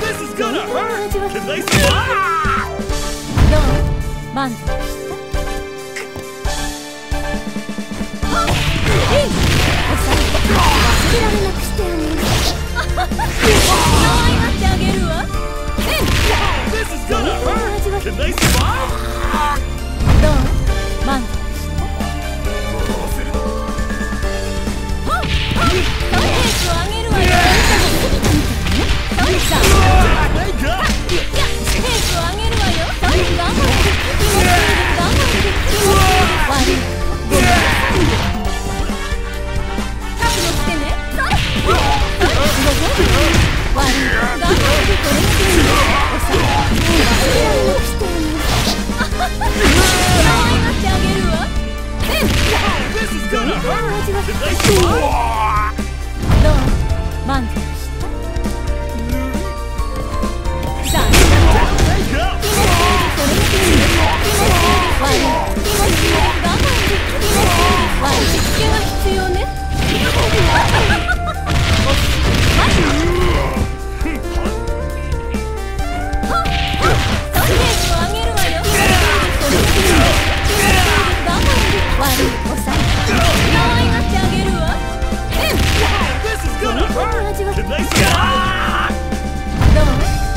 This is gonna hurt! Can they survive? Can they survive?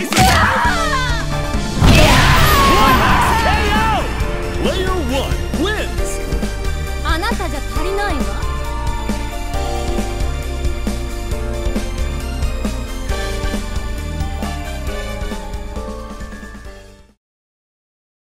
Jason!